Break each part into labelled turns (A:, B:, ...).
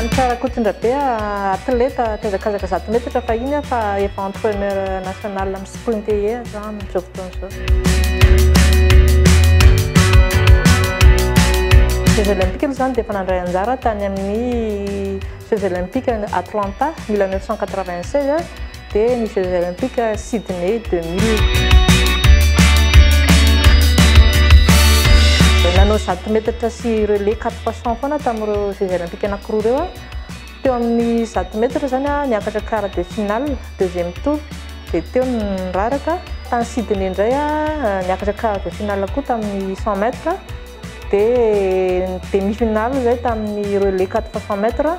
A: Hanitra Rakotondrabe, atleta tezakazaka zato metatra fahiny aho fa efa entraineur national amin'ny sprinter aza aho amin'izao fotoana izao. Jeux olympiques aloha izany dia efa nandray anjara aho tany amin'ny Jeux olympiques Atlanta mille neuf cent quatre-vingt-seize. dia ny Jeux Olympiques Sydney 2000. Nanao zato metatra sy relais quatre fois cent foana tamin'ireo Jeux Olympiques anankiroa ireo aho. Teo amin'ny zato metatra izany aho niakatra quart de finale, deuxième tour, dia teo ny niraraka. Tany Sydney indray aho niakatra quart de finale koa tamin'ny cent mètres, dia ny demi finale izay tamin'ny relais quatre fois cent mètres.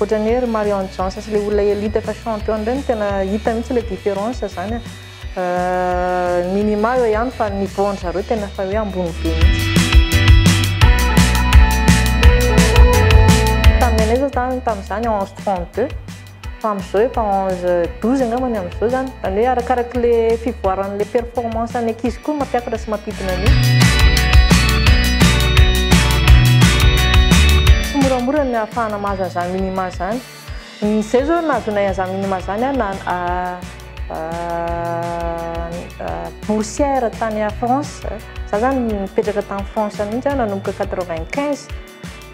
A: Otrany hoe ry Marion Jones sy le olona elite efa champion ireny tena hita mihitsy le difference zany an! Minima eo ihany fa ny niveau an-dry zareo tena efa hoe ambony be mihitsy. Tamin'ny an'iza zany tamin'izany en onze trente deux fa amin'izao efa onze douze angambany amin'izao. Zao zany, zany hoe arakaraky le fivoaran' le performance an'ny ankizy koa mampiakatra sy mampidina an'io. Tsy moramora ny ahafahana mahazo an'izany minima zany. Izay zao nahazoanay an'izany minima zany a, na boursière tany France, za zany nipetraka tany France mihitsy aho nanomboka quatre vingt quinze.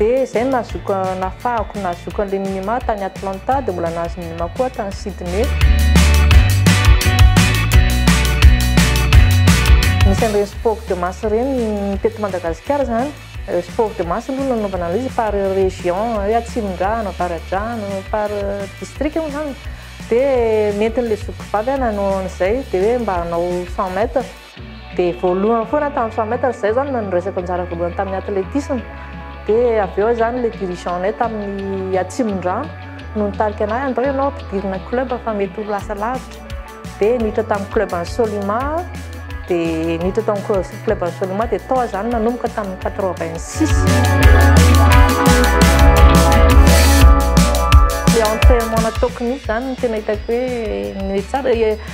A: Dia izay no nahazoako, nahafahako nahazoako an'ilay minima tany Atlanta, dia mbola nahazo minima koa aho tany Sydney. Nisy an'ireny sport de masse ireny teto Madagasikara izany. Euh, sport de masse aloha nanaovana an'izy par région, hoe atsimondrahana, avaradrano, par euh, district moa izany. Dia nentin'ilay zoky vavy aho nanao an'izay, dia hoe mba hanao 100 mètres. Dia voalohany foana tamin'ny 100 mètres izay izany no niresako anjara voalohany tamin'ny athlétisme. Dia avy eo izany ilay dirigeant-nay tamin'ny Atsimondrano no nitarika anay, andao ianao ampidirina club fa mety ho lasa lavitra. Dia niditra tamin'ny club an'i Solima aho, dia niditra tao amin'ny club an'i Solima dia tao aho izany nanomboka tamin'ny 86. Ilay entraînement nataoko mihitsy izany no tena hitako hoe nety tsara.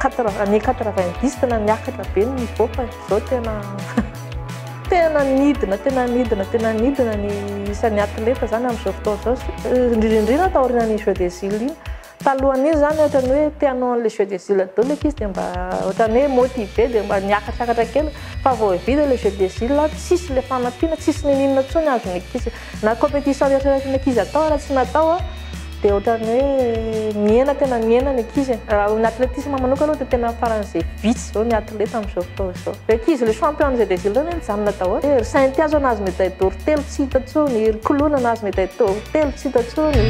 A: Quatre- année 90 tena niakatra be ny niveau fa izao tena tena nidina tena nidina tena nidina ny isan'ny atleta zany amin'izao fotoana izao sy- eh, indrindrindrindra taorianan'ny jeux des îles iny talohan'iny zany ohatran'ny hoe te hanao an'le jeux des îles daholo ilay ankizy dia mba ohatran'ny hoe motivé dia mba niakatrakatra kely fa vao vita ilay jeux des îles tsisy ilay fanampiana tsisy ninininona intsony azon'ny ankizy Na competition rehetra rehetra ny ankizy atao raha tsy natao a dia ohatran'ny hoe mihena tena mihena ny ankizy e. Raha amin'ny athlétisme manokana aloha dia tena faran'izay vitsy izao ny athlète amin'izao fotoana izao. Ireo ankizy le championne izay des îles ireo anie nijanona daholo. Ry Sainty Azo nahazo médaille d'or telo tsy hita intsony, ry Kolona nahazo médaille d'or telo tsy hita intsony.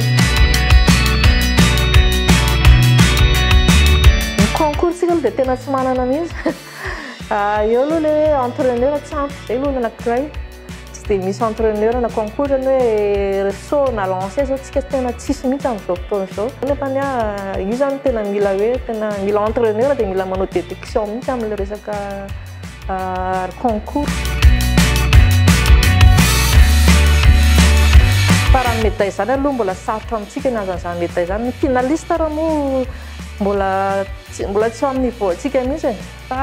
A: Concours tsika aloha dia tena tsy manana mihitsy. Eo aloha le hoe entraîneur tsy ampy, zay aloha ny anankiray. Tsy dia misy entraineur na concours zany hoe reso na lancer zao tsika tena tsisy mihitsy amin'izao fotoana izao. Nefa ny ahy io zany tena mila hoe tena mila entraineur dia mila manao détection mihitsy amin'ilay resaka concours. Fa raha ny médaille zany aloha mbola sarotra amintsika ny hahazo an'izany médaille zany. Ny finaliste ary moa mbola mbola tsy eo amin'ny niveau antsika mihitsy e. Fa.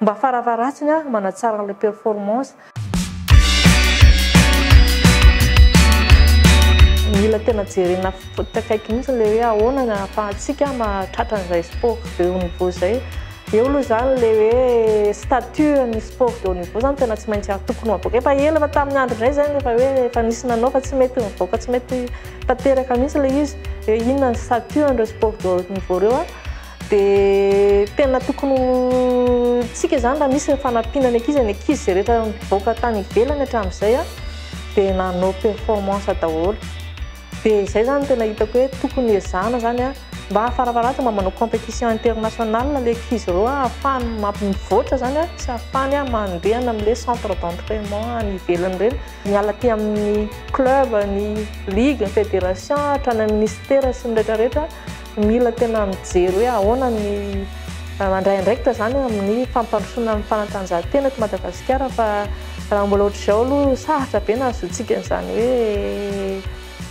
A: Mba faravaratsiny ary manatsara an'ilay performance. Mila tena jerena akaiky mihitsy ilay hoe ahoana ny ahafahantsika mahatratra an'izay sport de haut niveau izay. Eo aloha izany ilay hoe statut ny sport de haut niveau izany tena tsy maintsy tokony ho avoaka. Efa ela efa tamin'ny andronay izay no efa hoe efa nisy nanao fa tsy mety nivoaka tsy mety tanteraka mihitsy ilay izy hoe inona ny statut an'ireo sport de haut niveau ireo. Dia tena tokony ho tsika izany raha misy ny fanampiana ny ankizy, ny ankizy izay rehetra nivoaka tany ivelany hatramin'izay dia nanao performance daholo. Dia izay izany tena hitako hoe tokony ezahana izany mba farafaharatany mba manao compétition internationale ilay ankizy ireo ahafahany mivoatra izany sy ahafahany mandeha any amin'ilay centre d'entrainement any ivelany ireny. Miala aty amin'ny club, ny ligue, ny fédération hatrany amin'ny ministera sy ny rehetrarehetra Mila tena mijery hoe ahoana ny mandray andraikitra izany amin'ny fampandrosoana ny fanatanjahantena eto Madagasikara fa raha mbola ohatr'izao aloha sarotra be ny hahazoantsika an'izany hoe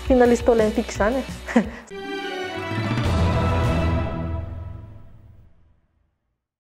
A: finaliste olympique izany e.